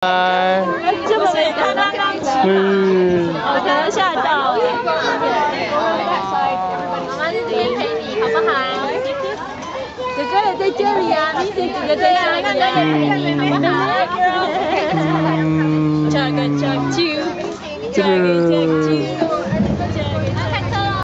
拜。这么美，他刚刚起。嗯。我可能吓到。妈妈在这边陪你，好不好？哥哥也在这里啊，你姐姐在啊，哥哥在这里，好不好？嗯。这个这个。